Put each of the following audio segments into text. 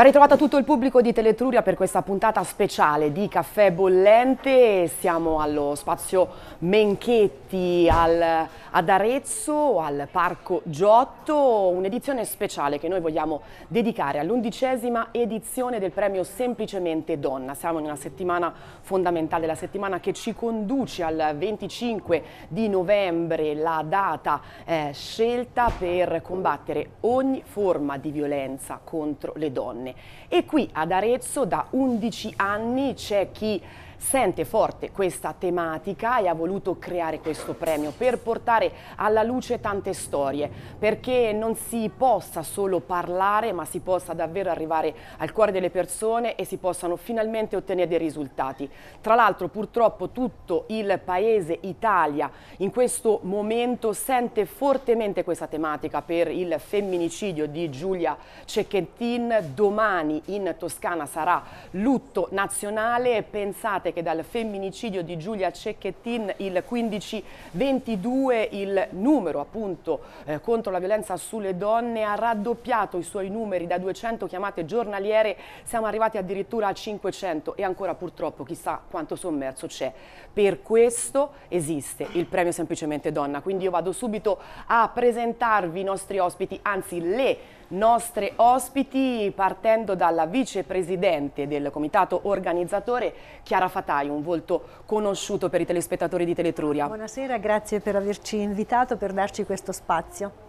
Ben ritrovato tutto il pubblico di Teletruria per questa puntata speciale di Caffè Bollente. Siamo allo spazio Menchetti al, ad Arezzo, al Parco Giotto, un'edizione speciale che noi vogliamo dedicare all'undicesima edizione del premio Semplicemente Donna. Siamo in una settimana fondamentale, la settimana che ci conduce al 25 di novembre, la data eh, scelta per combattere ogni forma di violenza contro le donne. E qui ad Arezzo da 11 anni c'è chi sente forte questa tematica e ha voluto creare questo premio per portare alla luce tante storie, perché non si possa solo parlare, ma si possa davvero arrivare al cuore delle persone e si possano finalmente ottenere dei risultati. Tra l'altro purtroppo tutto il paese Italia in questo momento sente fortemente questa tematica per il femminicidio di Giulia Cecchettin. Domani in Toscana sarà lutto nazionale. Pensate pensate che dal femminicidio di Giulia Cecchettin il 1522 il numero appunto eh, contro la violenza sulle donne ha raddoppiato i suoi numeri da 200 chiamate giornaliere, siamo arrivati addirittura a 500 e ancora purtroppo chissà quanto sommerso c'è. Per questo esiste il premio Semplicemente Donna, quindi io vado subito a presentarvi i nostri ospiti, anzi le nostre ospiti partendo dalla vicepresidente del comitato organizzatore Chiara Fatai, un volto conosciuto per i telespettatori di Teletruria. Buonasera, grazie per averci invitato, per darci questo spazio.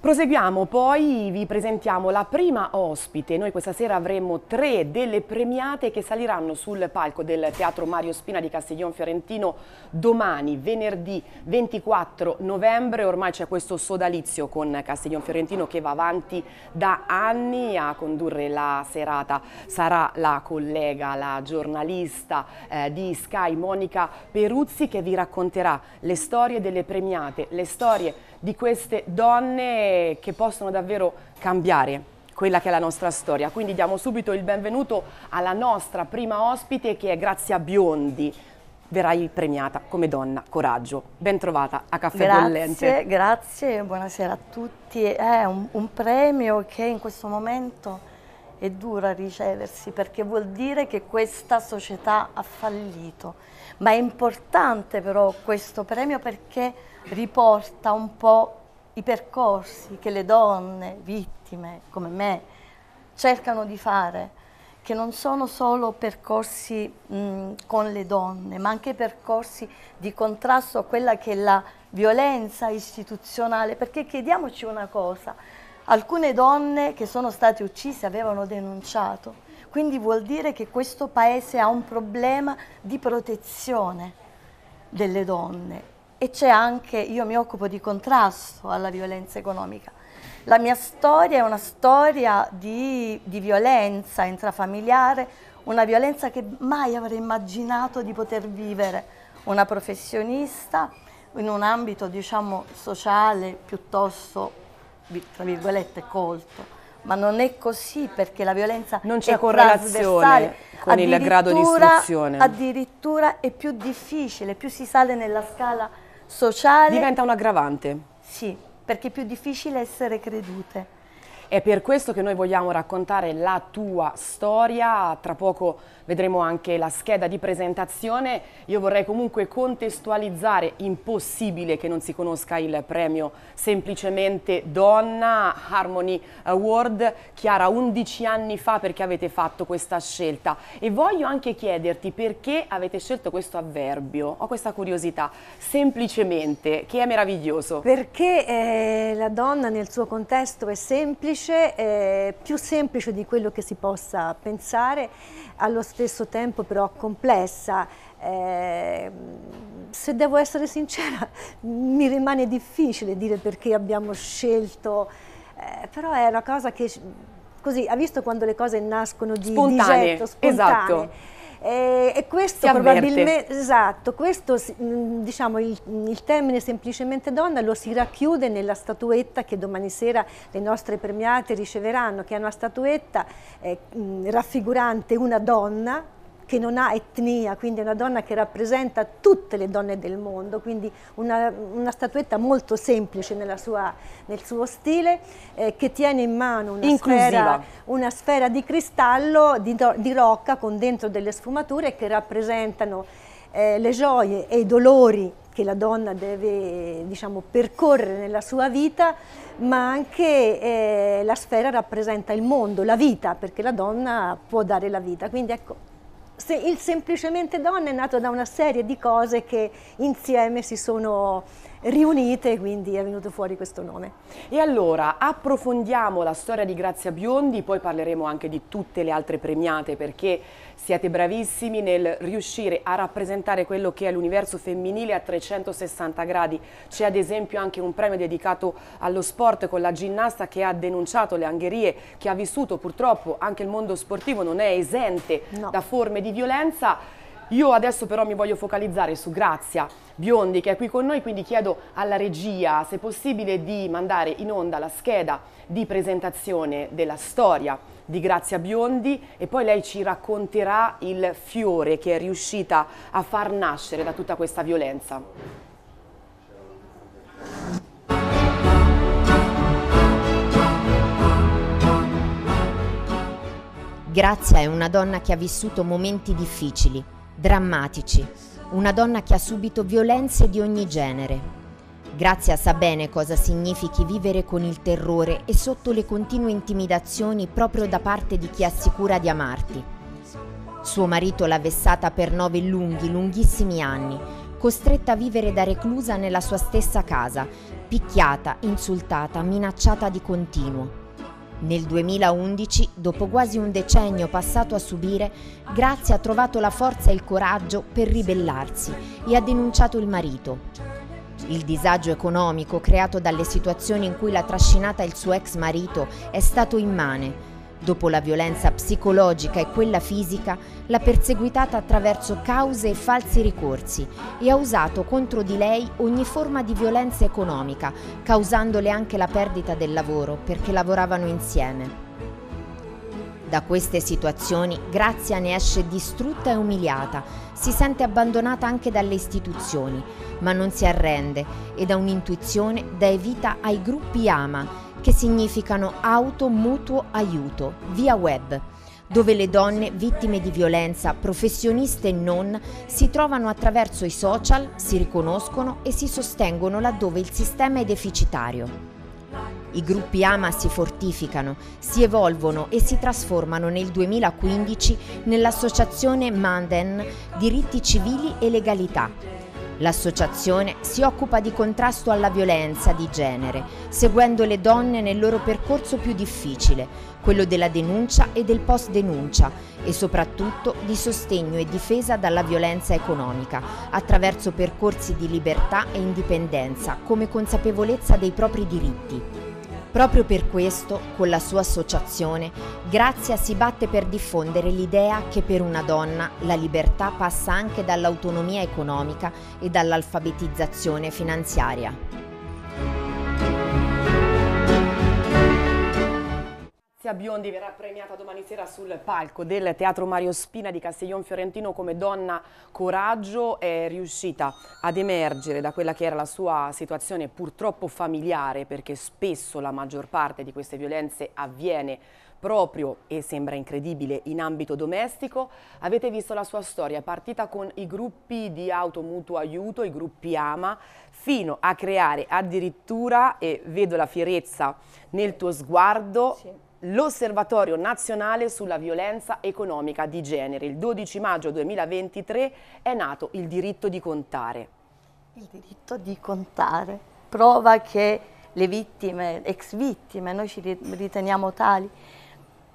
Proseguiamo, poi vi presentiamo la prima ospite. Noi questa sera avremo tre delle premiate che saliranno sul palco del Teatro Mario Spina di Castiglion Fiorentino domani, venerdì 24 novembre. Ormai c'è questo sodalizio con Castiglion Fiorentino che va avanti da anni a condurre la serata. Sarà la collega, la giornalista eh, di Sky, Monica Peruzzi, che vi racconterà le storie delle premiate, le storie di queste donne che possono davvero cambiare quella che è la nostra storia. Quindi diamo subito il benvenuto alla nostra prima ospite che è Grazia Biondi. Verrai premiata come donna, coraggio. Ben trovata a Caffè grazie, Bollente. Grazie, buonasera a tutti. È un, un premio che in questo momento è duro a riceversi perché vuol dire che questa società ha fallito. Ma è importante però questo premio perché riporta un po' i percorsi che le donne vittime come me cercano di fare, che non sono solo percorsi mh, con le donne, ma anche percorsi di contrasto a quella che è la violenza istituzionale, perché chiediamoci una cosa, alcune donne che sono state uccise avevano denunciato, quindi vuol dire che questo paese ha un problema di protezione delle donne e c'è anche, io mi occupo di contrasto alla violenza economica. La mia storia è una storia di, di violenza intrafamiliare, una violenza che mai avrei immaginato di poter vivere. Una professionista in un ambito diciamo sociale piuttosto tra virgolette colto. Ma non è così perché la violenza non c'è correlazione con il grado di istruzione. addirittura è più difficile più si sale nella scala sociale. Diventa un aggravante. Sì, perché è più difficile essere credute. È per questo che noi vogliamo raccontare la tua storia, tra poco vedremo anche la scheda di presentazione. Io vorrei comunque contestualizzare, impossibile che non si conosca il premio semplicemente Donna Harmony Award. Chiara, 11 anni fa perché avete fatto questa scelta e voglio anche chiederti perché avete scelto questo avverbio, ho questa curiosità, semplicemente, che è meraviglioso. Perché eh, la donna nel suo contesto è semplice, eh, più semplice di quello che si possa pensare, allo stesso tempo però complessa. Eh, se devo essere sincera, mi rimane difficile dire perché abbiamo scelto, eh, però è una cosa che così, ha visto quando le cose nascono di, spontanee, di getto, spontanee. Esatto. E, e questo probabilmente, esatto, questo, diciamo, il, il, termine semplicemente donna lo si racchiude nella statuetta che domani sera le nostre premiate riceveranno, che è una statuetta eh, raffigurante una donna che non ha etnia, quindi è una donna che rappresenta tutte le donne del mondo, quindi una, una statuetta molto semplice sua, nel suo stile, eh, che tiene in mano una sfera, una sfera, di cristallo di, di, rocca con dentro delle sfumature che rappresentano eh, le gioie e i dolori che la donna deve diciamo, percorrere nella sua vita, ma anche eh, la sfera rappresenta il mondo, la vita, perché la donna può dare la vita. Quindi ecco, se il semplicemente donna è nato da una serie di cose che insieme si sono riunite quindi è venuto fuori questo nome. E allora approfondiamo la storia di Grazia Biondi, poi parleremo anche di tutte le altre premiate perché siete bravissimi nel riuscire a rappresentare quello che è l'universo femminile a 360 gradi. C'è ad esempio anche un premio dedicato allo sport con la ginnasta che ha denunciato le angherie, che ha vissuto purtroppo anche il mondo sportivo non è esente no. da forme di violenza io adesso però mi voglio focalizzare su Grazia Biondi che è qui con noi, quindi chiedo alla regia se possibile di mandare in onda la scheda di presentazione della storia di Grazia Biondi e poi lei ci racconterà il fiore che è riuscita a far nascere da tutta questa violenza. Grazia è una donna che ha vissuto momenti difficili drammatici, una donna che ha subito violenze di ogni genere. Grazia sa bene cosa significhi vivere con il terrore e sotto le continue intimidazioni proprio da parte di chi assicura di amarti. Suo marito l'ha vessata per nove lunghi, lunghissimi anni, costretta a vivere da reclusa nella sua stessa casa, picchiata, insultata, minacciata di continuo. Nel 2011, dopo quasi un decennio passato a subire, Grazia ha trovato la forza e il coraggio per ribellarsi e ha denunciato il marito. Il disagio economico creato dalle situazioni in cui l'ha trascinata il suo ex marito è stato immane Dopo la violenza psicologica e quella fisica, l'ha perseguitata attraverso cause e falsi ricorsi e ha usato contro di lei ogni forma di violenza economica, causandole anche la perdita del lavoro perché lavoravano insieme. Da queste situazioni Grazia ne esce distrutta e umiliata, si sente abbandonata anche dalle istituzioni, ma non si arrende e da un'intuizione dà vita ai gruppi AMA, che significano auto mutuo aiuto via web dove le donne vittime di violenza, professioniste e non, si trovano attraverso i social, si riconoscono e si sostengono laddove il sistema è deficitario. I gruppi AMA si fortificano, si evolvono e si trasformano nel 2015 nell'associazione Manden Diritti Civili e Legalità, L'associazione si occupa di contrasto alla violenza di genere, seguendo le donne nel loro percorso più difficile, quello della denuncia e del post denuncia e soprattutto di sostegno e difesa dalla violenza economica, attraverso percorsi di libertà e indipendenza come consapevolezza dei propri diritti. Proprio per questo, con la sua associazione, Grazia si batte per diffondere l'idea che per una donna la libertà passa anche dall'autonomia economica e dall'alfabetizzazione finanziaria. Grazia Biondi verrà premiata domani sera sul palco del Teatro Mario Spina di Castiglion Fiorentino come donna coraggio, è riuscita ad emergere da quella che era la sua situazione purtroppo familiare perché spesso la maggior parte di queste violenze avviene proprio, e sembra incredibile, in ambito domestico. Avete visto la sua storia, partita con i gruppi di automutuo aiuto, i gruppi AMA, fino a creare addirittura, e vedo la fierezza nel tuo sguardo, sì l'Osservatorio Nazionale sulla Violenza Economica di Genere. Il 12 maggio 2023 è nato il diritto di contare. Il diritto di contare prova che le vittime, ex vittime, noi ci riteniamo tali,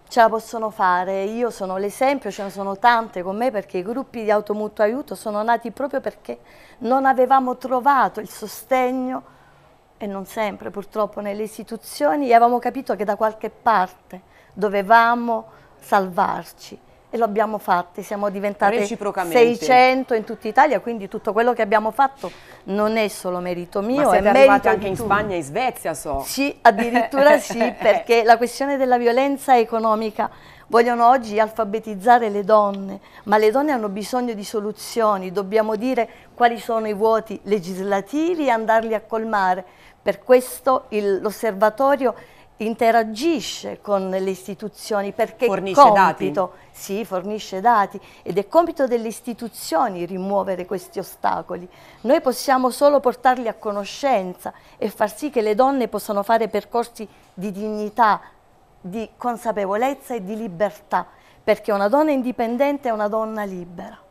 ce la possono fare. Io sono l'esempio, ce ne sono tante con me perché i gruppi di automutuo aiuto sono nati proprio perché non avevamo trovato il sostegno e non sempre purtroppo nelle istituzioni, e avevamo capito che da qualche parte dovevamo salvarci e lo abbiamo fatto, siamo diventate 600 in tutta Italia, quindi tutto quello che abbiamo fatto non è solo merito mio, Ma è merito anche in Spagna e in Svezia, so. Sì, addirittura sì, perché la questione della violenza economica vogliono oggi alfabetizzare le donne, ma le donne hanno bisogno di soluzioni, dobbiamo dire quali sono i vuoti legislativi e andarli a colmare. Per questo l'osservatorio interagisce con le istituzioni perché fornisce compito, dati. Sì, fornisce dati ed è compito delle istituzioni rimuovere questi ostacoli. Noi possiamo solo portarli a conoscenza e far sì che le donne possano fare percorsi di dignità, di consapevolezza e di libertà, perché una donna indipendente è una donna libera.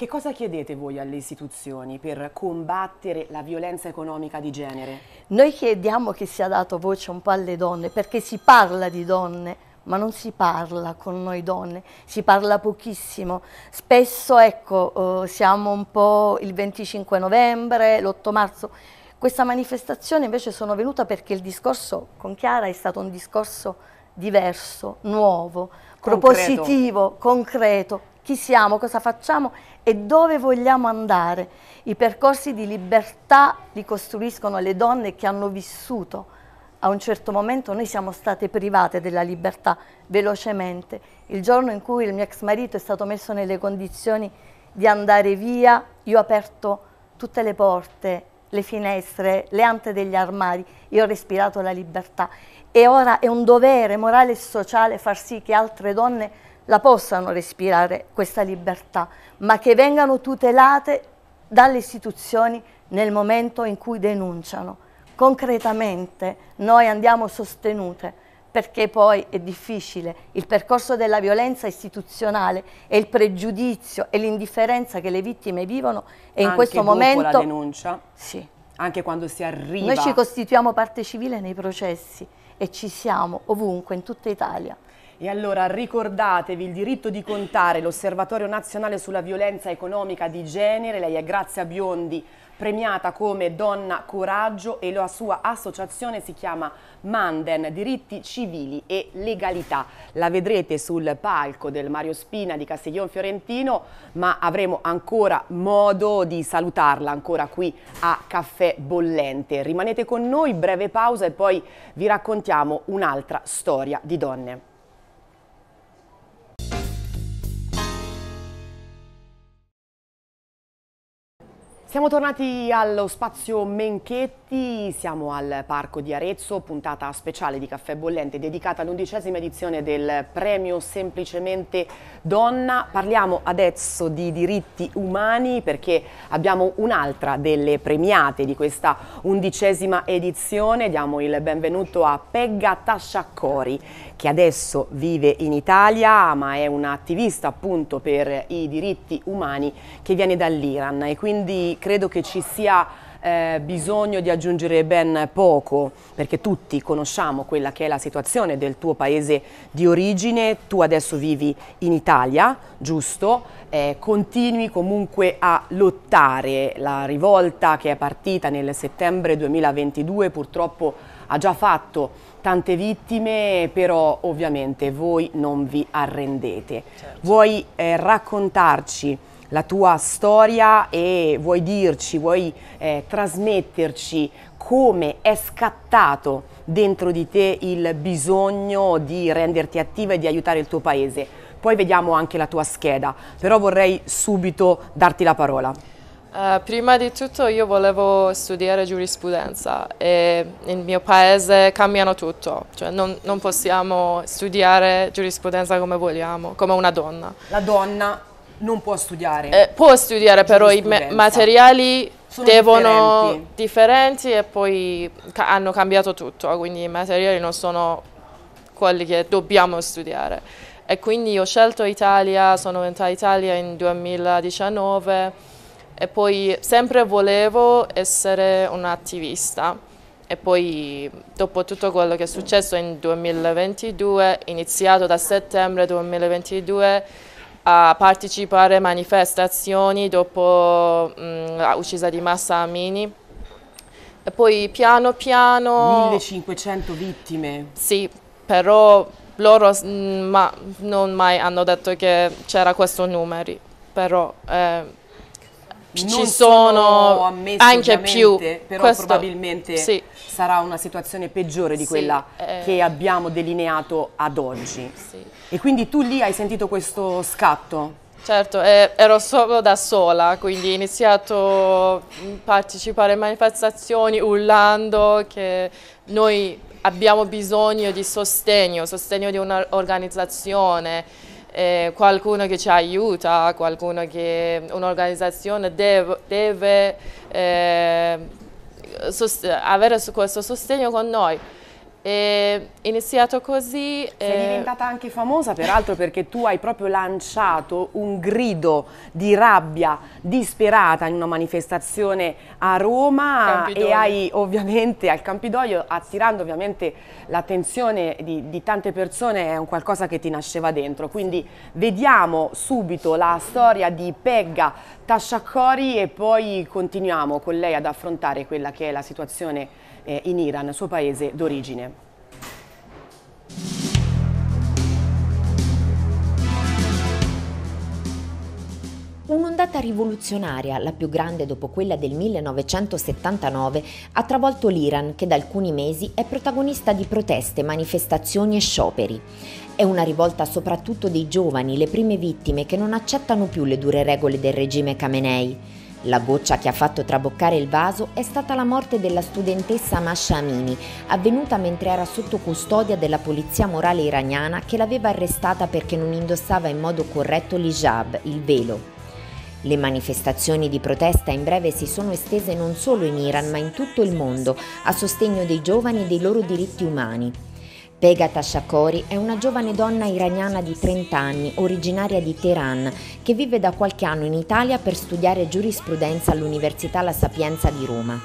Che cosa chiedete voi alle istituzioni per combattere la violenza economica di genere? Noi chiediamo che sia dato voce un po' alle donne, perché si parla di donne, ma non si parla con noi donne, si parla pochissimo. Spesso, ecco, eh, siamo un po' il 25 novembre, l'8 marzo. Questa manifestazione invece sono venuta perché il discorso con Chiara è stato un discorso diverso, nuovo, concreto. propositivo, concreto. Chi siamo, cosa facciamo e dove vogliamo andare. I percorsi di libertà li costruiscono le donne che hanno vissuto. A un certo momento noi siamo state private della libertà velocemente. Il giorno in cui il mio ex marito è stato messo nelle condizioni di andare via, io ho aperto tutte le porte, le finestre, le ante degli armadi, io ho respirato la libertà. E ora è un dovere morale e sociale far sì che altre donne la possano respirare questa libertà, ma che vengano tutelate dalle istituzioni nel momento in cui denunciano. Concretamente noi andiamo sostenute perché poi è difficile, il percorso della violenza istituzionale e il pregiudizio e l'indifferenza che le vittime vivono e in questo momento... la denuncia? Sì. Anche quando si arriva... Noi ci costituiamo parte civile nei processi e ci siamo ovunque, in tutta Italia. E allora ricordatevi il diritto di contare l'Osservatorio Nazionale sulla Violenza Economica di Genere, lei è Grazia Biondi, premiata come Donna Coraggio e la sua associazione si chiama Manden, Diritti Civili e Legalità. La vedrete sul palco del Mario Spina di Castiglion Fiorentino, ma avremo ancora modo di salutarla ancora qui a Caffè Bollente. Rimanete con noi, breve pausa e poi vi raccontiamo un'altra storia di donne. Siamo tornati allo spazio Menchetti, siamo al Parco di Arezzo, puntata speciale di Caffè Bollente dedicata all'undicesima edizione del premio Semplicemente Donna. Parliamo adesso di diritti umani perché abbiamo un'altra delle premiate di questa undicesima edizione. Diamo il benvenuto a Pegga Tasciaccori che adesso vive in Italia ma è un'attivista appunto per i diritti umani che viene dall'Iran e quindi credo che ci sia eh, bisogno di aggiungere ben poco perché tutti conosciamo quella che è la situazione del tuo paese di origine, tu adesso vivi in Italia, giusto? Eh, continui comunque a lottare, la rivolta che è partita nel settembre 2022 purtroppo ha già fatto tante vittime, però ovviamente voi non vi arrendete. Certo. Vuoi eh, raccontarci la tua storia e vuoi dirci, vuoi eh, trasmetterci come è scattato dentro di te il bisogno di renderti attiva e di aiutare il tuo paese. Poi vediamo anche la tua scheda, però vorrei subito darti la parola. Uh, prima di tutto io volevo studiare giurisprudenza e nel mio paese cambiano tutto, cioè non, non possiamo studiare giurisprudenza come vogliamo, come una donna. La donna non può studiare. Eh, può studiare, però i materiali Sono devono differenti. differenti e poi ca hanno cambiato tutto, quindi i materiali non sono quelli che dobbiamo studiare. E quindi ho scelto Italia, sono venuta in Italia in 2019 e poi sempre volevo essere un'attivista. E poi dopo tutto quello che è successo in 2022, iniziato da settembre 2022, a partecipare a manifestazioni dopo mm, l'uccisa di Massa Amini. E poi piano piano... 1500 vittime. Sì, però loro mm, ma, non mai hanno detto che c'era questo numero, però eh, ci sono, ammessi, anche più, però Questo, probabilmente sì. Sarà una situazione peggiore di sì, quella eh, che abbiamo delineato ad oggi. Sì. E quindi tu lì hai sentito questo scatto? Certo, eh, ero solo da sola, quindi ho iniziato a partecipare a manifestazioni urlando che noi abbiamo bisogno di sostegno, sostegno di un'organizzazione, eh, qualcuno che ci aiuta, qualcuno che un'organizzazione deve, deve eh, avere questo sostegno con noi. È iniziato così. Sei eh... diventata anche famosa peraltro perché tu hai proprio lanciato un grido di rabbia disperata in una manifestazione a Roma Campidoglio. e hai ovviamente al Campidoglio attirando ovviamente l'attenzione di, di, tante persone è un qualcosa che ti nasceva dentro. Quindi vediamo subito la storia di Pegga Tasciacori e poi continuiamo con lei ad affrontare quella che è la situazione eh, in Iran, suo paese d'origine. Un'ondata rivoluzionaria, la più grande dopo quella del 1979, ha travolto l'Iran che da alcuni mesi è protagonista di proteste, manifestazioni e scioperi. È una rivolta soprattutto dei giovani, le prime vittime che non accettano più le dure regole del regime Khamenei. La goccia che ha fatto traboccare il vaso è stata la morte della studentessa Masha Amini, avvenuta mentre era sotto custodia della polizia morale iraniana che l'aveva arrestata perché non indossava in modo corretto l'hijab, il velo. Le manifestazioni di protesta in breve si sono estese non solo in Iran ma in tutto il mondo a sostegno dei giovani e dei loro diritti umani. Pegata Shakori è una giovane donna iraniana di 30 anni, originaria di Teheran, che vive da qualche anno in Italia per studiare giurisprudenza all'Università La Sapienza di Roma.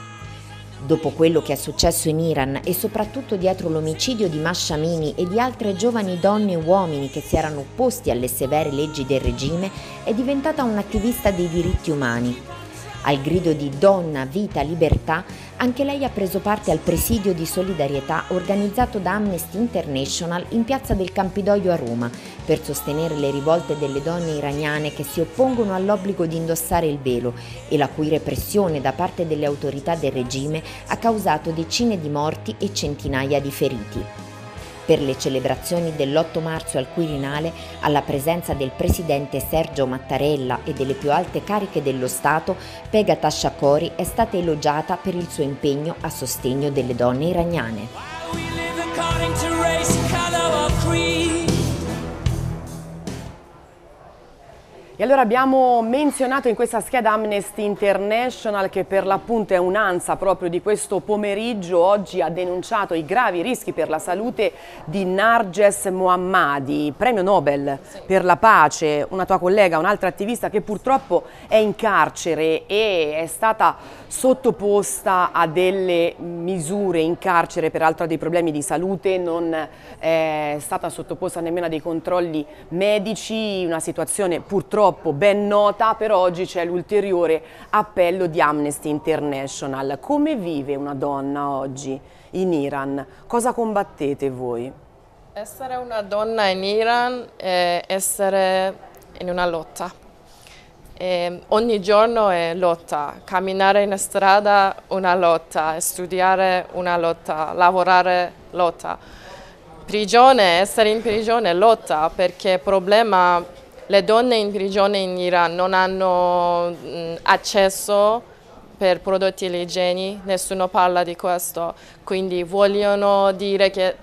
Dopo quello che è successo in Iran e soprattutto dietro l'omicidio di Masha Amini e di altre giovani donne e uomini che si erano opposti alle severe leggi del regime, è diventata un'attivista dei diritti umani. Al grido di donna, vita, libertà, anche lei ha preso parte al presidio di solidarietà organizzato da Amnesty International in piazza del Campidoglio a Roma per sostenere le rivolte delle donne iraniane che si oppongono all'obbligo di indossare il velo e la cui repressione da parte delle autorità del regime ha causato decine di morti e centinaia di feriti per le celebrazioni dell'8 marzo al Quirinale, alla presenza del presidente Sergio Mattarella e delle più alte cariche dello Stato, Pegata Shakori è stata elogiata per il suo impegno a sostegno delle donne iraniane. E allora abbiamo menzionato in questa scheda Amnesty International che per l'appunto è un'ansa proprio di questo pomeriggio, oggi ha denunciato i gravi rischi per la salute di Narges Mohammadi, premio Nobel sì. per la pace, una tua collega, un'altra attivista che purtroppo è in carcere e è stata sottoposta a delle misure in carcere, peraltro ha dei problemi di salute, non è stata sottoposta nemmeno a dei controlli medici, una situazione purtroppo purtroppo ben nota, per oggi c'è l'ulteriore appello di Amnesty International. Come vive una donna oggi in Iran? Cosa combattete voi? Essere una donna in Iran è essere in una lotta. E ogni giorno è lotta, camminare in strada una lotta, studiare una lotta, lavorare lotta. Prigione, essere in prigione lotta perché il problema le donne in prigione in Iran non hanno accesso per prodotti igieni, nessuno parla di questo, quindi vogliono dire che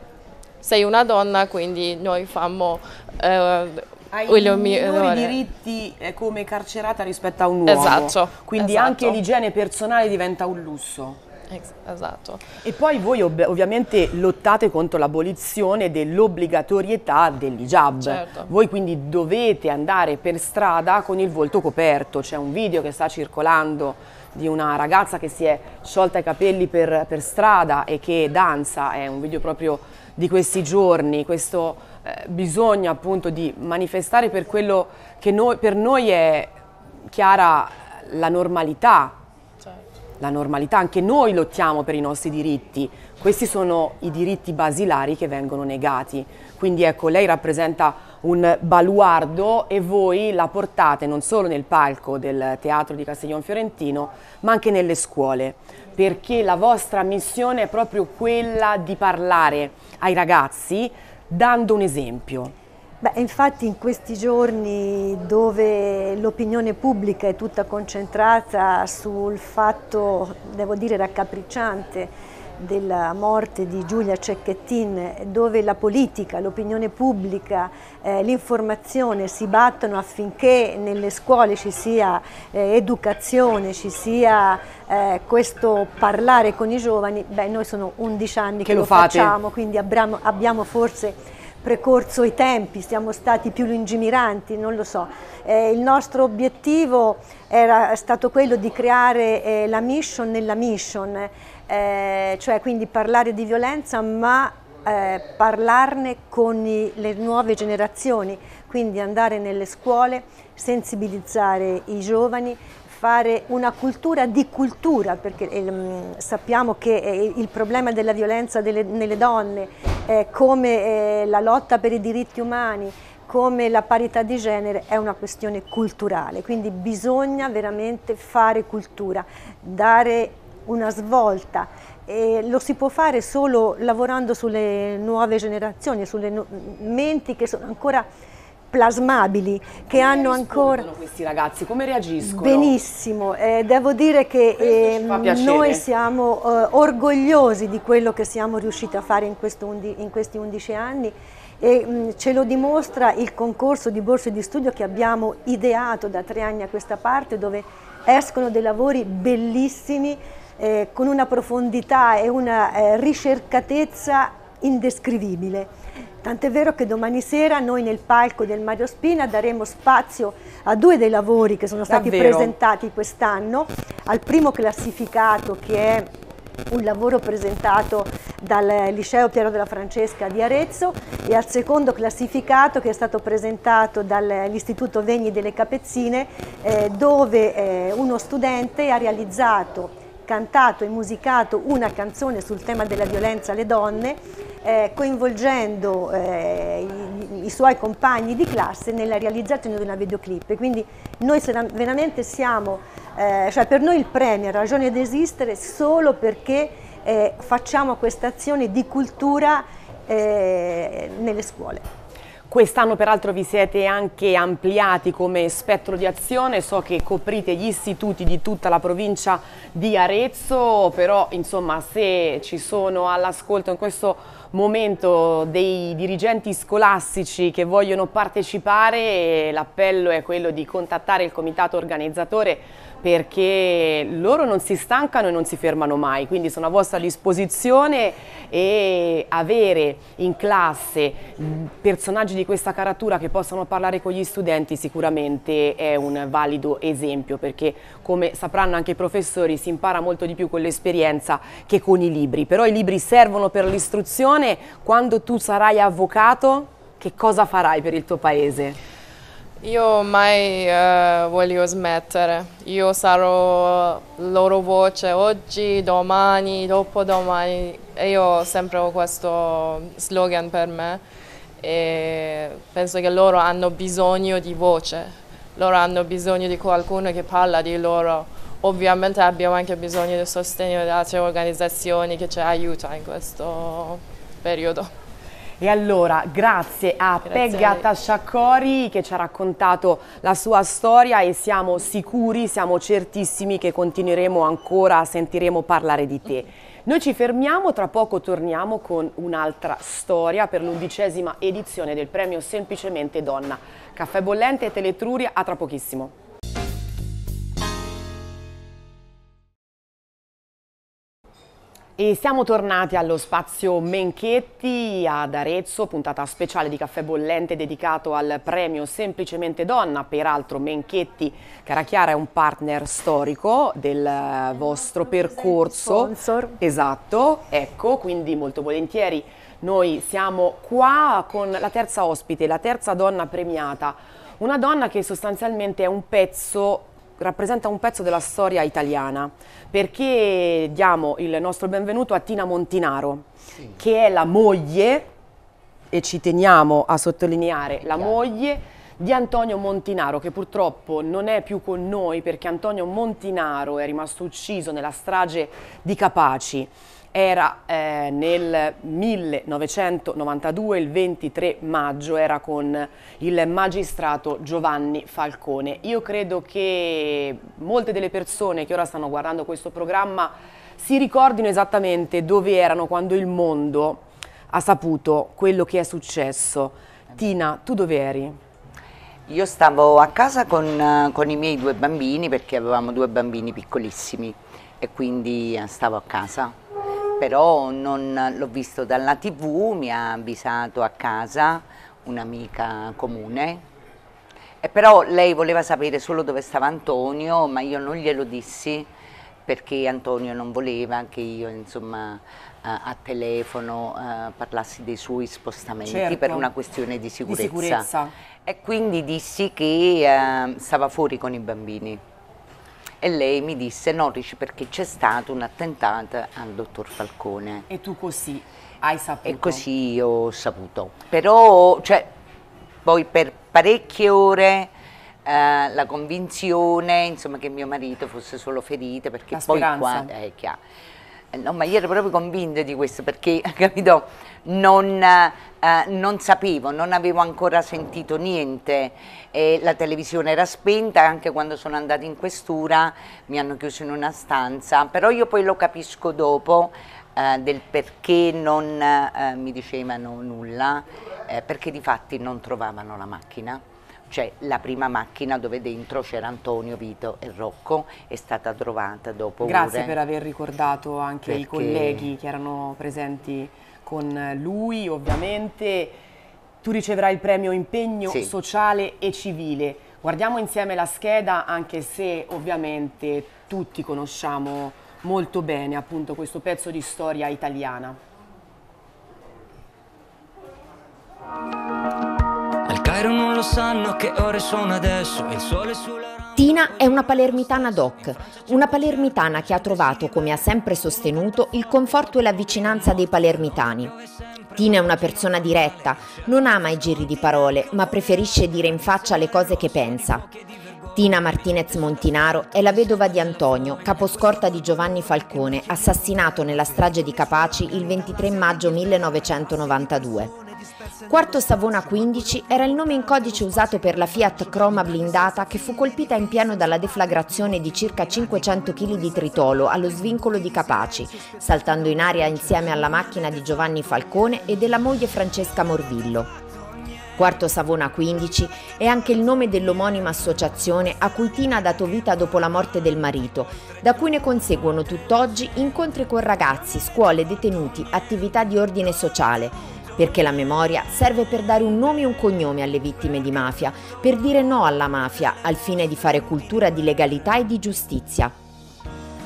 sei una donna, quindi noi facciamo eh, hai minori diritti eh, come carcerata rispetto a un uomo. Esatto. Quindi esatto. anche l'igiene personale diventa un lusso. Esatto. E poi voi ov ovviamente lottate contro l'abolizione dell'obbligatorietà dell'hijab. Certo. Voi quindi dovete andare per strada con il volto coperto. C'è un video che sta circolando di una ragazza che si è sciolta i capelli per, per strada e che danza, è un video proprio di questi giorni, questo eh, bisogno appunto di manifestare per quello che noi, per noi è chiara la normalità la normalità, anche noi lottiamo per i nostri diritti, questi sono i diritti basilari che vengono negati. Quindi ecco, lei rappresenta un baluardo e voi la portate non solo nel palco del Teatro di Castiglion Fiorentino, ma anche nelle scuole, perché la vostra missione è proprio quella di parlare ai ragazzi dando un esempio. Beh, infatti in questi giorni dove l'opinione pubblica è tutta concentrata sul fatto, devo dire, raccapricciante della morte di Giulia Cecchettin, dove la politica, l'opinione pubblica, eh, l'informazione si battono affinché nelle scuole ci sia eh, educazione, ci sia eh, questo parlare con i giovani, beh noi sono 11 anni che, che lo, lo facciamo, quindi abbiamo, abbiamo forse precorso i tempi, siamo stati più lungimiranti, non lo so. Eh, il nostro obiettivo era stato quello di creare eh, la mission nella mission, eh, cioè quindi parlare di violenza ma eh, parlarne con i, le nuove generazioni, quindi andare nelle scuole, sensibilizzare i giovani, fare una cultura di cultura, perché eh, sappiamo che eh, il problema della violenza delle, nelle donne, eh, come la lotta per i diritti umani, come la parità di genere è una questione culturale, quindi bisogna veramente fare cultura, dare una svolta. E lo si può fare solo lavorando sulle nuove generazioni, sulle menti che sono ancora plasmabili che come hanno ancora questi ragazzi come reagiscono? benissimo eh, devo dire che eh, noi siamo eh, orgogliosi di quello che siamo riusciti a fare in, in questi 11 anni e mh, ce lo dimostra il concorso di borse di studio che abbiamo ideato da tre anni a questa parte dove escono dei lavori bellissimi eh, con una profondità e una eh, ricercatezza indescrivibile. Tant'è vero che domani sera noi nel palco del Mario Spina daremo spazio a due dei lavori che sono stati Davvero? presentati quest'anno, al primo classificato che è un lavoro presentato dal Liceo Piero della Francesca di Arezzo e al secondo classificato che è stato presentato dall'Istituto Vegni delle Capezzine eh, dove eh, uno studente ha realizzato cantato e musicato una canzone sul tema della violenza alle donne, eh, coinvolgendo eh, i, i, suoi compagni di classe nella realizzazione di una videoclip. Quindi noi veramente siamo, eh, cioè per noi il premio ha ragione di esistere solo perché eh, facciamo questa azione di cultura eh, nelle scuole. Quest'anno peraltro vi siete anche ampliati come spettro di azione, so che coprite gli istituti di tutta la provincia di Arezzo, però insomma se ci sono all'ascolto in questo momento dei dirigenti scolastici che vogliono partecipare, l'appello è quello di contattare il comitato organizzatore perché loro non si stancano e non si fermano mai, quindi sono a vostra disposizione e avere in classe personaggi di questa caratura che possano parlare con gli studenti sicuramente è un valido esempio perché come sapranno anche i professori si impara molto di più con l'esperienza che con i libri, però i libri servono per l'istruzione, quando tu sarai avvocato che cosa farai per il tuo paese? Io mai uh, voglio smettere, io sarò loro voce oggi, domani, dopodomani e io sempre ho questo slogan per me e penso che loro hanno bisogno di voce, loro hanno bisogno di qualcuno che parla di loro. Ovviamente abbiamo anche bisogno del sostegno di altre organizzazioni che ci aiutano in questo periodo. E allora, grazie a grazie Pegga Tasciacori che ci ha raccontato la sua storia e siamo sicuri, siamo certissimi che continueremo ancora, sentiremo parlare di te. Noi ci fermiamo, tra poco torniamo con un'altra storia per l'undicesima edizione del premio Semplicemente Donna. Caffè Bollente e Teletruria, a tra pochissimo. E siamo tornati allo spazio Menchetti ad Arezzo, puntata speciale di caffè bollente dedicato al premio Semplicemente Donna. Peraltro Menchetti, cara Chiara, è un partner storico del vostro percorso. Sponsor. Esatto, ecco, quindi molto volentieri noi siamo qua con la terza ospite, la terza donna premiata. Una donna che sostanzialmente è un pezzo rappresenta un pezzo della storia italiana, perché diamo il nostro benvenuto a Tina Montinaro, sì. che è la moglie, e ci teniamo a sottolineare, la moglie di Antonio Montinaro che purtroppo non è più con noi perché Antonio Montinaro è rimasto ucciso nella strage di Capaci era eh, nel 1992, il 23 maggio, era con il magistrato Giovanni Falcone. Io credo che molte delle persone che ora stanno guardando questo programma si ricordino esattamente dove erano quando il mondo ha saputo quello che è successo. Tina, tu dove eri? Io stavo a casa con, con i miei due bambini perché avevamo due bambini piccolissimi e quindi eh, stavo a casa però l'ho visto dalla tv, mi ha avvisato a casa un'amica comune, e però lei voleva sapere solo dove stava Antonio, ma io non glielo dissi perché Antonio non voleva che io insomma a, telefono uh, parlassi dei suoi spostamenti certo. per una questione di sicurezza. di sicurezza. E quindi dissi che uh, stava fuori con i bambini e lei mi disse Norici perché c'è stato un attentato al dottor Falcone. E tu così hai saputo? E così ho saputo. Però, cioè, poi per parecchie ore eh, la convinzione insomma, che mio marito fosse solo ferito perché la poi qua è eh, chiaro no, ma io ero proprio convinta di questo perché, capito, non, eh, non sapevo, non avevo ancora sentito niente, e la televisione era spenta, anche quando sono andata in questura mi hanno chiuso in una stanza, però io poi lo capisco dopo eh, del perché non eh, mi dicevano nulla, eh, perché di fatti non trovavano la macchina. Cioè la prima macchina dove dentro c'era Antonio, Vito e Rocco è stata trovata dopo Grazie ore. per aver ricordato anche Perché... i colleghi che erano presenti con lui, ovviamente. Tu riceverai il premio Impegno sì. Sociale e Civile. Guardiamo insieme la scheda, anche se ovviamente tutti conosciamo molto bene appunto questo pezzo di storia italiana. Cairo non lo sanno che ore sono adesso, il sole sulla... Tina è una palermitana doc, una palermitana che ha trovato, come ha sempre sostenuto, il conforto e la vicinanza dei palermitani. Tina è una persona diretta, non ama i giri di parole, ma preferisce dire in faccia le cose che pensa. Tina Martinez Montinaro è la vedova di Antonio, caposcorta di Giovanni Falcone, assassinato nella strage di Capaci il 23 maggio 1992. Quarto Savona 15 era il nome in codice usato per la Fiat Croma blindata che fu colpita in pieno dalla deflagrazione di circa 500 kg di tritolo allo svincolo di Capaci, saltando in aria insieme alla macchina di Giovanni Falcone e della moglie Francesca Morvillo. Quarto Savona 15 è anche il nome dell'omonima associazione a cui Tina ha dato vita dopo la morte del marito, da cui ne conseguono tutt'oggi incontri con ragazzi, scuole, detenuti, attività di ordine sociale, perché la memoria serve per dare un nome e un cognome alle vittime di mafia, per dire no alla mafia al fine di fare cultura di legalità e di giustizia.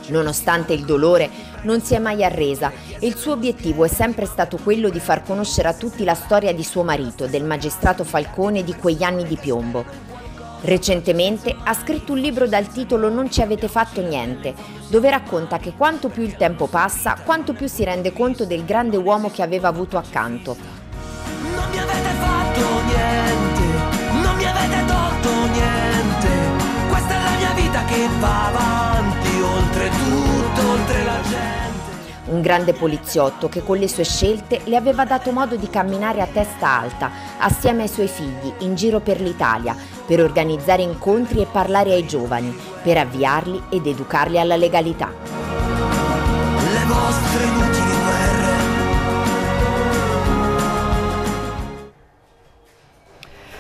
Nonostante il dolore, non si è mai arresa e il suo obiettivo è sempre stato quello di far conoscere a tutti la storia di suo marito, del magistrato Falcone di quegli anni di piombo. Recentemente ha scritto un libro dal titolo Non ci avete fatto niente, dove racconta che quanto più il tempo passa, quanto più si rende conto del grande uomo che aveva avuto accanto. Non mi avete fatto niente, non mi avete tolto niente, questa è la mia vita che va avanti oltre tutto, oltre la gente un grande poliziotto che con le sue scelte le aveva dato modo di camminare a testa alta, assieme ai suoi figli, in giro per l'Italia, per organizzare incontri e parlare ai giovani, per avviarli ed educarli alla legalità. Le vostre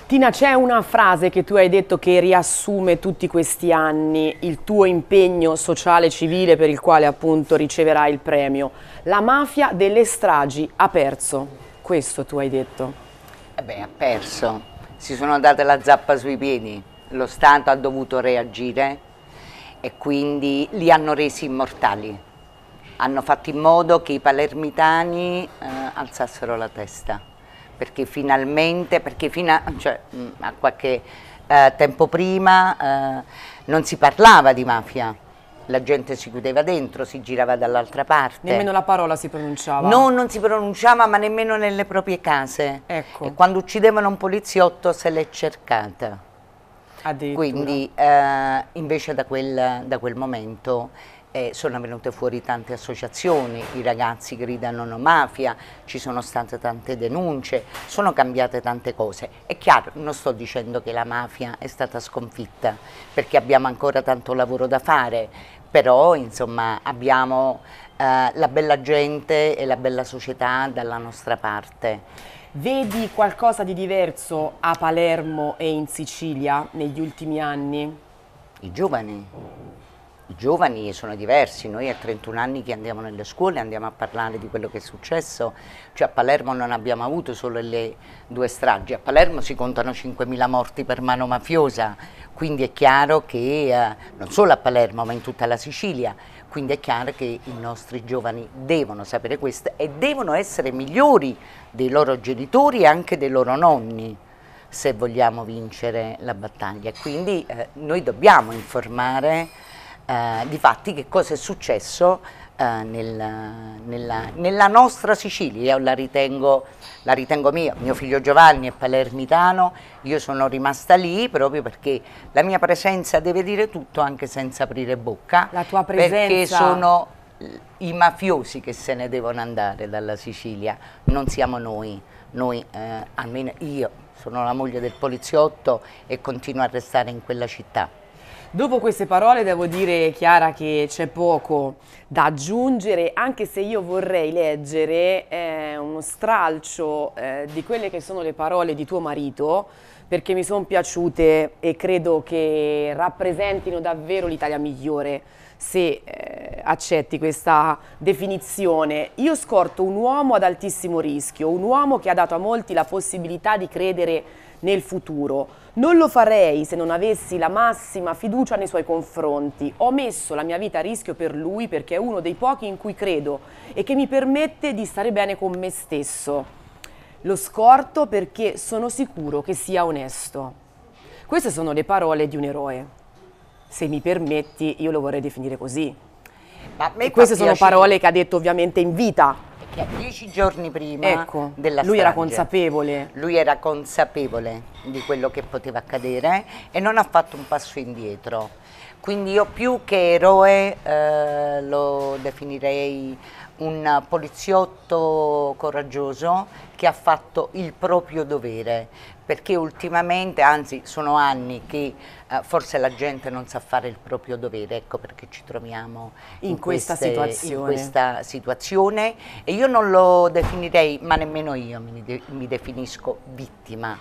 Tina, c'è una frase che tu hai detto che riassume tutti questi anni, il tuo impegno sociale civile per il quale appunto riceverai il premio. La mafia delle stragi ha perso. Questo tu hai detto. Eh beh, ha perso. Si sono date la zappa sui piedi. Lo Stato ha dovuto reagire e quindi li hanno resi immortali. Hanno fatto in modo che i palermitani eh, alzassero la testa perché finalmente, perché fino a, cioè, a qualche eh, tempo prima eh, non si parlava di mafia, la gente si chiudeva dentro, si girava dall'altra parte. Nemmeno la parola si pronunciava? No, non si pronunciava, ma nemmeno nelle proprie case. Ecco. E quando uccidevano un poliziotto se l'è cercata. Quindi eh, invece da quel, da quel momento eh, sono venute fuori tante associazioni, i ragazzi gridano no mafia, ci sono state tante denunce, sono cambiate tante cose. È chiaro, non sto dicendo che la mafia è stata sconfitta, perché abbiamo ancora tanto lavoro da fare, però insomma abbiamo eh, la bella gente e la bella società dalla nostra parte. Vedi qualcosa di diverso a Palermo e in Sicilia negli ultimi anni? I giovani i giovani sono diversi, noi a 31 anni che andiamo nelle scuole andiamo a parlare di quello che è successo, cioè a Palermo non abbiamo avuto solo le due stragi, a Palermo si contano 5.000 morti per mano mafiosa, quindi è chiaro che eh, non solo a Palermo ma in tutta la Sicilia, quindi è chiaro che i nostri giovani devono sapere questo e devono essere migliori dei loro genitori e anche dei loro nonni se vogliamo vincere la battaglia. Quindi eh, noi dobbiamo informare eh, di fatti che cosa è successo eh, nel, nella, nella, nostra Sicilia, io la ritengo, la ritengo mia, mio figlio Giovanni è palermitano, io sono rimasta lì proprio perché la mia presenza deve dire tutto anche senza aprire bocca, la tua presenza... perché sono i mafiosi che se ne devono andare dalla Sicilia, non siamo noi, noi eh, almeno io sono la moglie del poliziotto e continuo a restare in quella città. Dopo queste parole devo dire, Chiara, che c'è poco da aggiungere, anche se io vorrei leggere eh, uno stralcio eh, di quelle che sono le parole di tuo marito, perché mi sono piaciute e credo che rappresentino davvero l'Italia migliore se eh, accetti questa definizione. Io scorto un uomo ad altissimo rischio, un uomo che ha dato a molti la possibilità di credere nel futuro. Non lo farei se non avessi la massima fiducia nei suoi confronti. Ho messo la mia vita a rischio per lui perché è uno dei pochi in cui credo e che mi permette di stare bene con me stesso. Lo scorto perché sono sicuro che sia onesto. Queste sono le parole di un eroe. Se mi permetti, io lo vorrei definire così. Ma queste sono parole che ha detto ovviamente in vita, dieci giorni prima ecco, della lui era consapevole. Lui era consapevole di quello che poteva accadere e non ha fatto un passo indietro. Quindi io più che eroe eh, lo definirei un poliziotto coraggioso che ha fatto il proprio dovere, perché ultimamente, anzi sono anni che eh, forse la gente non sa fare il proprio dovere, ecco perché ci troviamo in, in, questa, queste, in questa, situazione. e io non lo definirei, ma nemmeno io mi, de mi definisco vittima,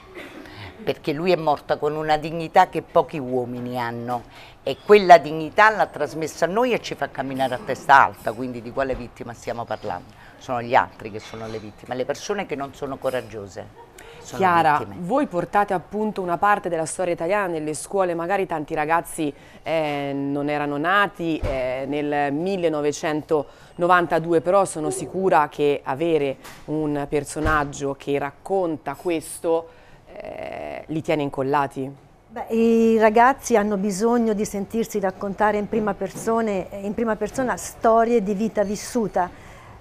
perché lui è morto con una dignità che pochi uomini hanno e quella dignità l'ha trasmessa a noi e ci fa camminare a testa alta, quindi di quale vittima stiamo parlando? Sono gli altri che sono le vittime, le persone che non sono coraggiose. Sono Chiara, vittime. voi portate appunto una parte della storia italiana nelle scuole, magari tanti ragazzi eh, non erano nati eh, nel 1992, però sono sicura che avere un personaggio che racconta questo eh, li tiene incollati. Beh, I ragazzi hanno bisogno di sentirsi raccontare in prima, persone, in prima persona storie di vita vissuta,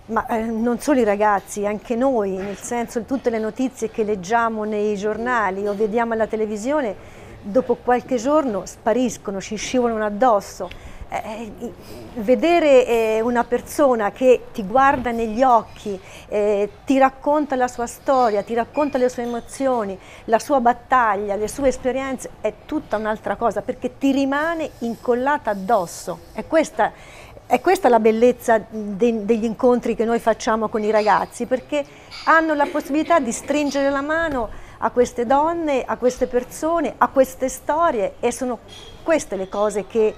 ma eh, non solo i ragazzi, anche noi, nel senso tutte le notizie che leggiamo nei giornali o vediamo alla televisione, dopo qualche giorno spariscono, ci scivolano addosso eh, vedere eh, una persona che ti guarda negli occhi, eh, ti racconta la sua storia, ti racconta le sue emozioni, la sua battaglia, le sue esperienze, è tutta un'altra cosa perché ti rimane incollata addosso. È questa, è questa la bellezza de, degli incontri che noi facciamo con i ragazzi perché hanno la possibilità di stringere la mano a queste donne, a queste persone, a queste storie e sono queste le cose che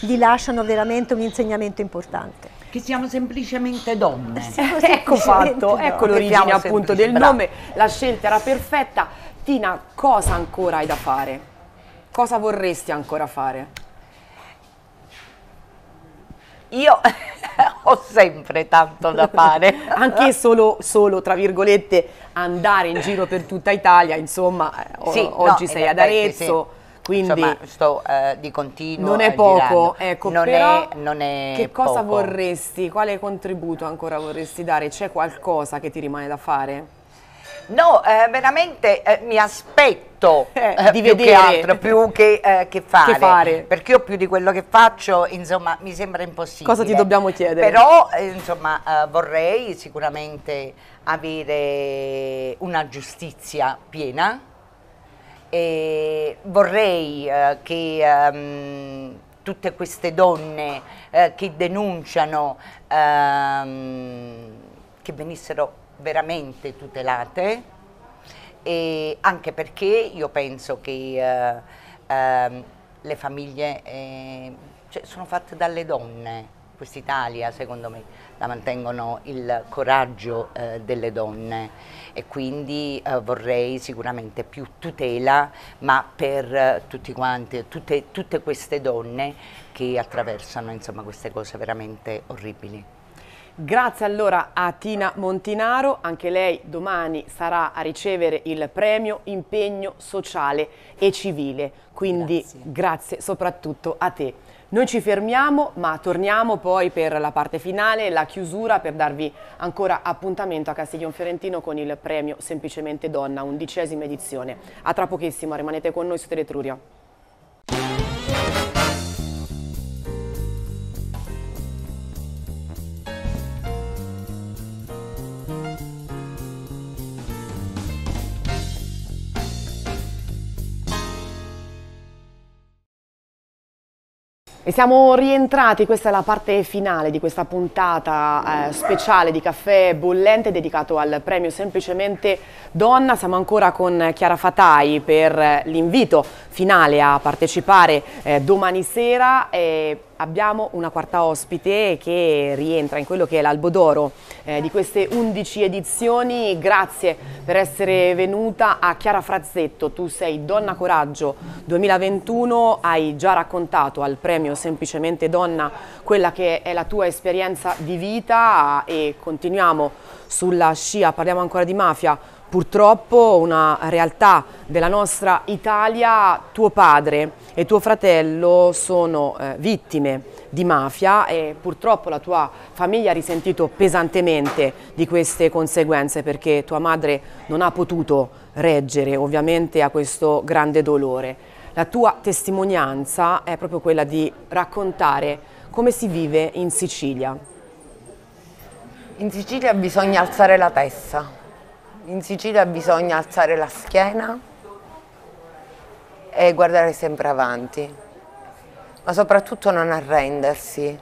gli lasciano veramente un insegnamento importante. Che siamo semplicemente donne. Siamo ecco fatto, ecco l'origine appunto del bravo. nome, la scelta era perfetta. Tina, cosa ancora hai da fare? Cosa vorresti ancora fare? Io ho sempre tanto da fare. Anche solo, solo, tra virgolette, andare in giro per tutta Italia, insomma, sì, oggi no, sei ad Arezzo. Sì quindi Insomma, sto uh, di continuo Non è poco, ecco, non però è, non è che cosa poco. vorresti, quale contributo ancora vorresti dare? C'è qualcosa che ti rimane da fare? No, eh, veramente eh, mi aspetto eh, eh di più vedere. che altro, più che, eh, che, fare, che, fare, perché io più di quello che faccio, insomma, mi sembra impossibile. Cosa ti dobbiamo chiedere? Però, eh, insomma, vorrei sicuramente avere una giustizia piena e vorrei che um, tutte queste donne che denunciano um, che venissero veramente tutelate. E anche perché io penso che eh, eh, le famiglie eh, cioè sono fatte dalle donne, quest'Italia secondo me la mantengono il coraggio eh, delle donne e quindi eh, vorrei sicuramente più tutela ma per eh, tutti quanti, tutte, tutte queste donne che attraversano insomma, queste cose veramente orribili. Grazie allora a Tina Montinaro, anche lei domani sarà a ricevere il premio Impegno Sociale e Civile, quindi grazie, grazie soprattutto a te. Noi ci fermiamo ma torniamo poi per la parte finale, la chiusura per darvi ancora appuntamento a Castiglion Fiorentino con il premio Semplicemente Donna, undicesima edizione. A tra pochissimo, rimanete con noi su Teletrurio. E siamo rientrati, questa è la parte finale di questa puntata eh, speciale di Caffè Bollente dedicato al premio Semplicemente Donna. Siamo ancora con Chiara Fatai per l'invito finale a partecipare eh, domani sera. Eh, abbiamo una quarta ospite che rientra in quello che è l'albo d'oro eh, di queste 11 edizioni. Grazie per essere venuta a Chiara Frazzetto. Tu sei Donna Coraggio 2021, hai già raccontato al premio Semplicemente Donna quella che è la tua esperienza di vita e continuiamo sulla scia, parliamo ancora di mafia, purtroppo una realtà della nostra Italia, tuo padre e tuo fratello sono eh, vittime di mafia e purtroppo la tua famiglia ha risentito pesantemente di queste conseguenze perché tua madre non ha potuto reggere ovviamente a questo grande dolore. La tua testimonianza è proprio quella di raccontare come si vive in Sicilia. In Sicilia bisogna alzare la testa in Sicilia bisogna alzare la schiena e guardare sempre avanti, ma soprattutto non arrendersi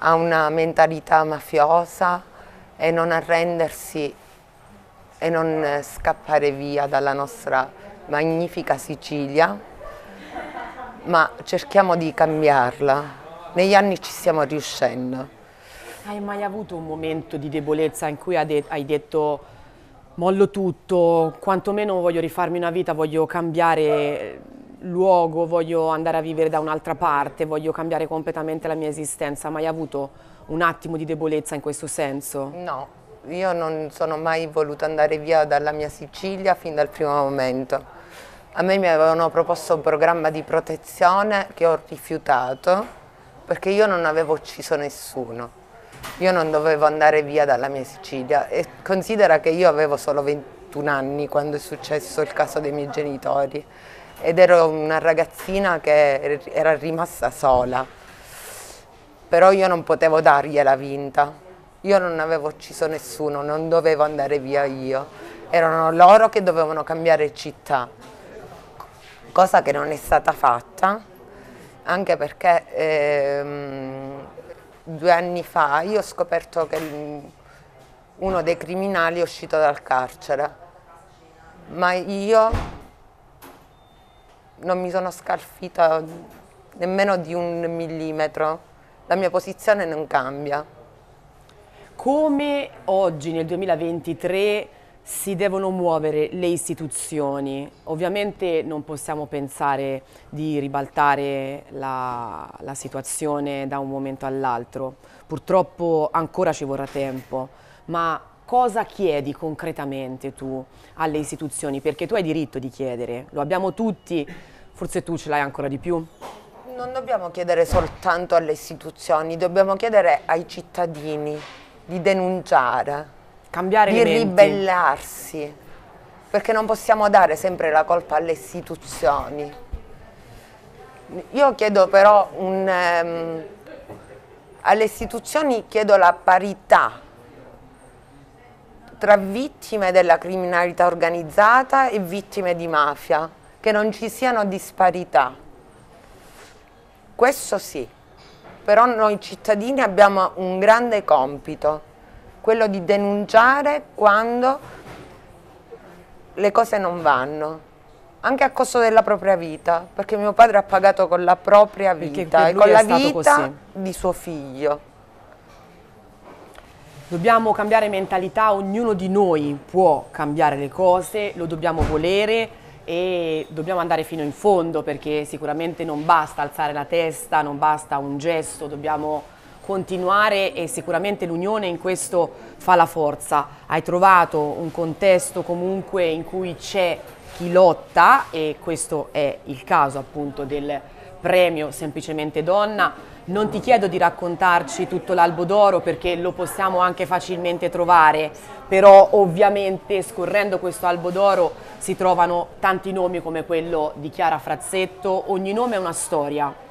a una mentalità mafiosa e non arrendersi e non scappare via dalla nostra magnifica Sicilia, ma cerchiamo di cambiarla. Negli anni ci stiamo riuscendo. Hai mai avuto un momento di debolezza in cui hai detto mollo tutto, quantomeno voglio rifarmi una vita, voglio cambiare luogo, voglio andare a vivere da un'altra parte, voglio cambiare completamente la mia esistenza. Mai avuto un attimo di debolezza in questo senso? No, io non sono mai voluta andare via dalla mia Sicilia fin dal primo momento. A me mi avevano proposto un programma di protezione che ho rifiutato perché io non avevo ucciso nessuno. Io non dovevo andare via dalla mia Sicilia e considera che io avevo solo 21 anni quando è successo il caso dei miei genitori ed ero una ragazzina che era rimasta sola, però io non potevo dargliela vinta, io non avevo ucciso nessuno, non dovevo andare via io, erano loro che dovevano cambiare città, cosa che non è stata fatta, anche perché ehm, due anni fa io ho scoperto che uno dei criminali è uscito dal carcere, ma io non mi sono scalfita nemmeno di un millimetro, la mia posizione non cambia. Come oggi nel 2023 si devono muovere le istituzioni. Ovviamente non possiamo pensare di ribaltare la, la situazione da un momento all'altro. Purtroppo ancora ci vorrà tempo, ma cosa chiedi concretamente tu alle istituzioni? Perché tu hai diritto di chiedere, lo abbiamo tutti Forse tu ce l'hai ancora di più? Non dobbiamo chiedere soltanto alle istituzioni, dobbiamo chiedere ai cittadini di denunciare, Cambiare di ribellarsi, perché non possiamo dare sempre la colpa alle istituzioni. Io chiedo però un, um, alle istituzioni chiedo la parità tra vittime della criminalità organizzata e vittime di mafia, che non ci siano disparità. Questo sì, però noi cittadini abbiamo un grande compito, quello di denunciare quando le cose non vanno, anche a costo della propria vita, perché mio padre ha pagato con la propria vita e con la vita così. di suo figlio. Dobbiamo cambiare mentalità, ognuno di noi può cambiare le cose, lo dobbiamo volere e dobbiamo andare fino in fondo perché sicuramente non basta alzare la testa, non basta un gesto, dobbiamo continuare e sicuramente l'unione in questo fa la forza. Hai trovato un contesto comunque in cui c'è chi lotta e questo è il caso appunto del premio Semplicemente Donna non ti chiedo di raccontarci tutto l'albo d'oro perché lo possiamo anche facilmente trovare, però ovviamente scorrendo questo albo d'oro si trovano tanti nomi come quello di Chiara Frazzetto, ogni nome è una storia.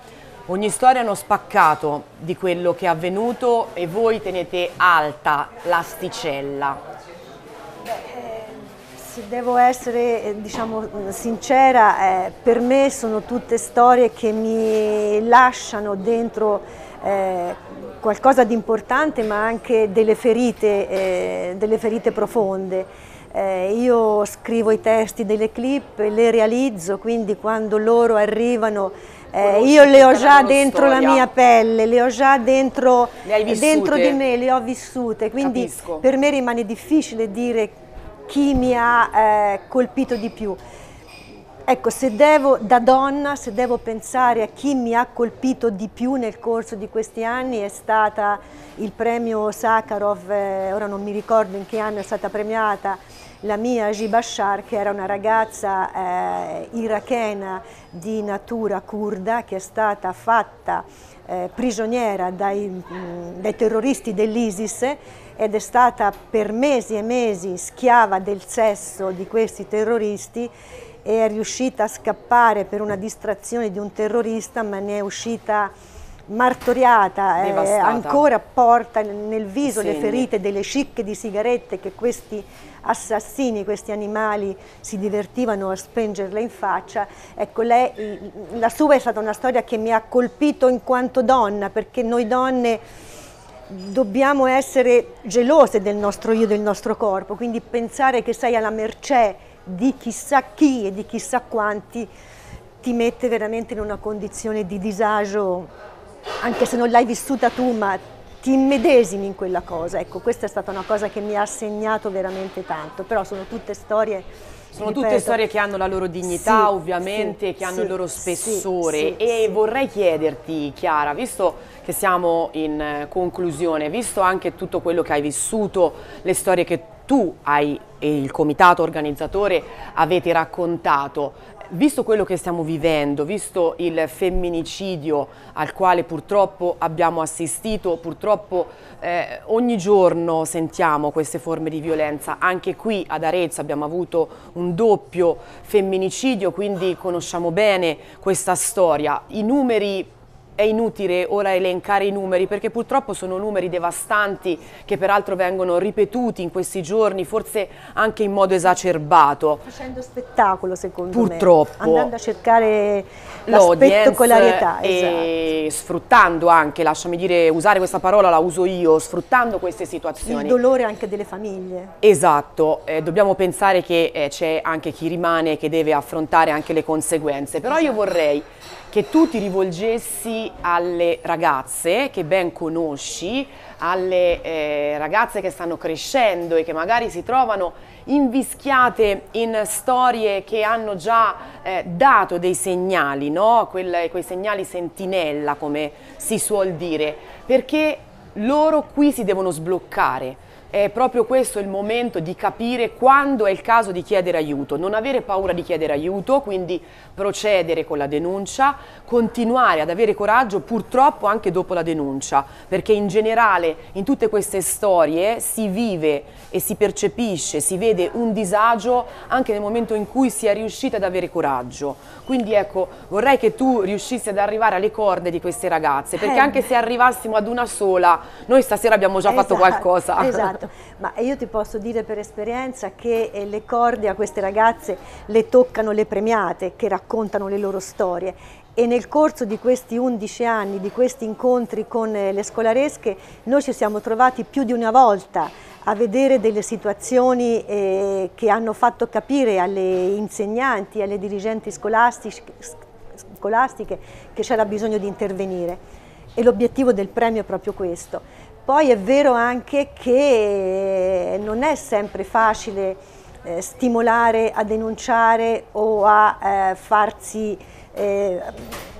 Ogni storia è uno spaccato di quello che è avvenuto e voi tenete alta l'asticella se devo essere eh, diciamo, sincera, eh, per me sono tutte storie che mi lasciano dentro eh, qualcosa di importante ma anche delle ferite, eh, delle ferite profonde. Eh, io scrivo i testi delle clip, le realizzo, quindi quando loro arrivano eh, io le ho già dentro storia. la mia pelle, le ho già dentro, dentro di me, le ho vissute, quindi Capisco. per me rimane difficile dire chi mi ha eh, colpito di più. Ecco, se devo, da donna, se devo pensare a chi mi ha colpito di più nel corso di questi anni è stata il premio Sakharov, eh, ora non mi ricordo in che anno è stata premiata, la mia Jibashar, che era una ragazza eh, irachena di natura kurda che è stata fatta eh, prigioniera dai, mh, dai terroristi dell'ISIS ed è stata per mesi e mesi schiava del sesso di questi terroristi e è riuscita a scappare per una distrazione di un terrorista ma ne è uscita martoriata, eh, ancora porta nel viso le ferite delle scicche di sigarette che questi assassini, questi animali si divertivano a spengerle in faccia. Ecco, lei, la sua è stata una storia che mi ha colpito in quanto donna, perché noi donne dobbiamo essere gelose del nostro io, del nostro corpo, quindi pensare che sei alla mercé di chissà chi e di chissà quanti ti mette veramente in una condizione di disagio, anche se non l'hai vissuta tu, ma ti immedesimi in quella cosa. Ecco, questa è stata una cosa che mi ha segnato veramente tanto, però sono tutte storie sono Ripeto. tutte storie che hanno la loro dignità, sì, ovviamente, sì, che hanno sì, il loro spessore. e vorrei chiederti, Chiara, visto che siamo in eh, conclusione, visto anche tutto quello che hai vissuto, le storie che tu hai e il comitato organizzatore avete raccontato, Visto quello che stiamo vivendo, visto il femminicidio al quale purtroppo abbiamo assistito, purtroppo eh, ogni giorno sentiamo queste forme di violenza, anche qui ad Arezzo abbiamo avuto un doppio femminicidio, quindi conosciamo bene questa storia. I numeri è inutile ora elencare i numeri perché purtroppo sono numeri devastanti che peraltro vengono ripetuti in questi giorni, forse anche in modo esacerbato. Facendo spettacolo secondo purtroppo, me, andando a cercare la spettacolarietà. E esatto. sfruttando anche, lasciami dire, usare questa parola la uso io, sfruttando queste situazioni. Il dolore anche delle famiglie. Esatto, eh, dobbiamo pensare che eh, c'è anche chi rimane che deve affrontare anche le conseguenze, però esatto. io vorrei che tu ti rivolgessi alle ragazze che ben conosci, alle eh, ragazze che stanno crescendo e che magari si trovano invischiate in storie che hanno già eh, dato dei segnali, no? Quelle, quei segnali sentinella come si suol dire, perché loro qui si devono sbloccare è proprio questo il momento di capire quando è il caso di chiedere aiuto, non avere paura di chiedere aiuto, quindi procedere con la denuncia, continuare ad avere coraggio purtroppo anche dopo la denuncia, perché in generale in tutte queste storie si vive e si percepisce, si vede un disagio anche nel momento in cui si è riusciti ad avere coraggio. Quindi ecco, vorrei che tu riuscissi ad arrivare alle corde di queste ragazze, perché eh. anche se arrivassimo ad una sola, noi stasera abbiamo già esatto, fatto qualcosa. Esatto, ma io ti posso dire per esperienza che eh, le corde a queste ragazze le toccano le premiate che raccontano le loro storie. E nel corso di questi 11 anni, di questi incontri con eh, le scolaresche, noi ci siamo trovati più di una volta a vedere delle situazioni eh, che hanno fatto capire alle insegnanti, alle dirigenti scolastiche che c'era bisogno di intervenire. E l'obiettivo del premio è proprio questo. Poi è vero anche che non è sempre facile eh, stimolare a denunciare o a, eh, farsi, eh,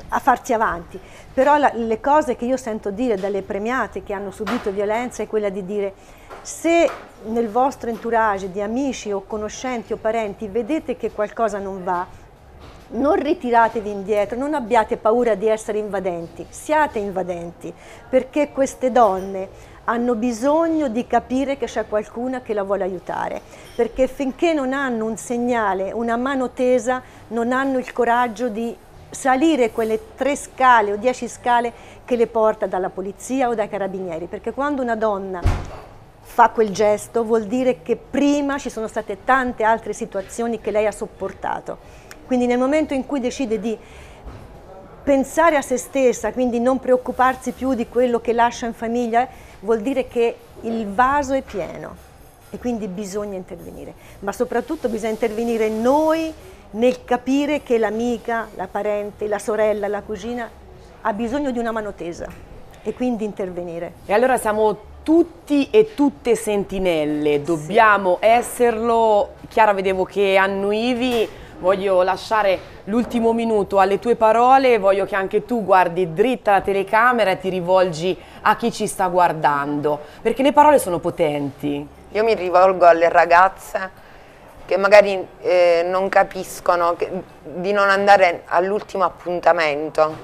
a farsi avanti, però la, le cose che io sento dire dalle premiate che hanno subito violenza è quella di dire se nel vostro entourage di amici o conoscenti o parenti vedete che qualcosa non va, non ritiratevi indietro, non abbiate paura di essere invadenti, siate invadenti, perché queste donne hanno bisogno di capire che c'è qualcuno che la vuole aiutare, perché finché non hanno un segnale, una mano tesa, non hanno il coraggio di salire quelle tre scale o dieci scale che le porta dalla polizia o dai carabinieri, perché quando una donna fa quel gesto vuol dire che prima ci sono state tante altre situazioni che lei ha sopportato. Quindi nel momento in cui decide di pensare a se stessa, quindi non preoccuparsi più di quello che lascia in famiglia, vuol dire che il vaso è pieno e quindi bisogna intervenire. Ma soprattutto bisogna intervenire noi nel capire che l'amica, la parente, la sorella, la cugina ha bisogno di una mano tesa e quindi intervenire. E allora siamo tutti e tutte sentinelle, dobbiamo sì. esserlo. Chiara, vedevo che annuivi, voglio lasciare l'ultimo minuto alle tue parole, voglio che anche tu guardi dritta la telecamera e ti rivolgi a chi ci sta guardando, perché le parole sono potenti. Io mi rivolgo alle ragazze che magari eh, non capiscono che, di non andare all'ultimo appuntamento,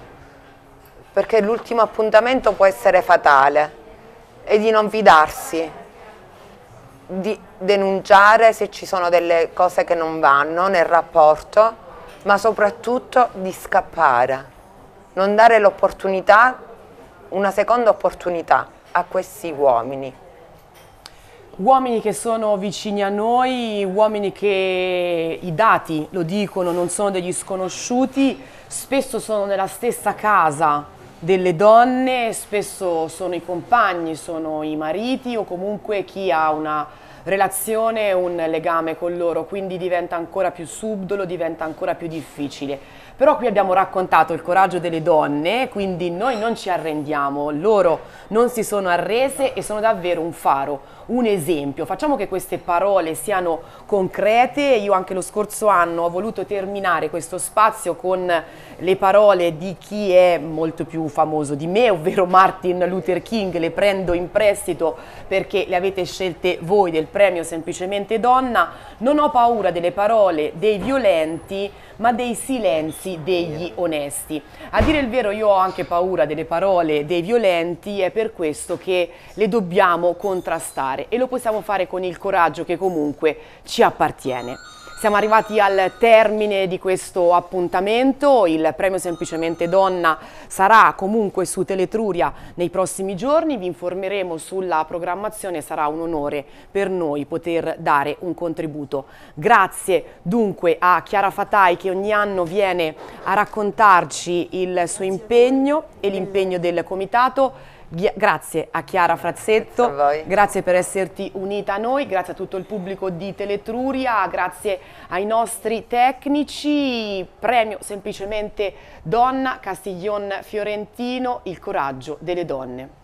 perché l'ultimo appuntamento può essere fatale e di non fidarsi, di denunciare se ci sono delle cose che non vanno nel rapporto, ma soprattutto di scappare, non dare l'opportunità, una seconda opportunità a questi uomini. Uomini che sono vicini a noi, uomini che i dati lo dicono, non sono degli sconosciuti, spesso sono nella stessa casa, delle donne, spesso sono i compagni, sono i mariti o comunque chi ha una relazione, un legame con loro, quindi diventa ancora più subdolo, diventa ancora più difficile. Però qui abbiamo raccontato il coraggio delle donne, quindi noi non ci arrendiamo, loro non si sono arrese e sono davvero un faro un esempio. Facciamo che queste parole siano concrete. Io anche lo scorso anno ho voluto terminare questo spazio con le parole di chi è molto più famoso di me, ovvero Martin Luther King. Le prendo in prestito perché le avete scelte voi del premio Semplicemente Donna. Non ho paura delle parole dei violenti, ma dei silenzi degli onesti. A dire il vero io ho anche paura delle parole dei violenti, è per questo che le dobbiamo contrastare e lo possiamo fare con il coraggio che comunque ci appartiene. Siamo arrivati al termine di questo appuntamento, il premio Semplicemente Donna sarà comunque su Teletruria nei prossimi giorni, vi informeremo sulla programmazione, sarà un onore per noi poter dare un contributo. Grazie dunque a Chiara Fatai che ogni anno viene a raccontarci il suo impegno e l'impegno del comitato. Grazie a Chiara Frazzetto, grazie, a grazie, per esserti unita a noi, grazie a tutto il pubblico di Teletruria, grazie ai nostri tecnici, premio semplicemente Donna Castiglion Fiorentino, il coraggio delle donne.